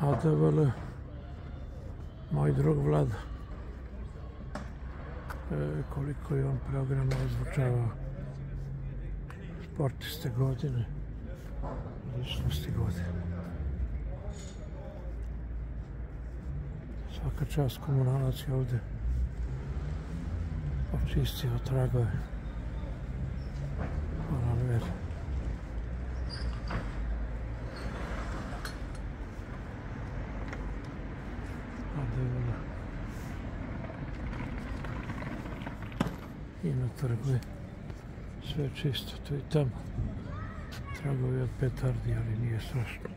ADVL, moj drug Vlad, e, koliko je on programa ozvučavao sportiste godine, ličnosti godine. Svaka čast komunalac je ovdje očistio tragove. ADVL. I na trgu je sve čisto tu i tamo. Tragovi od petardi, ali nije strašno.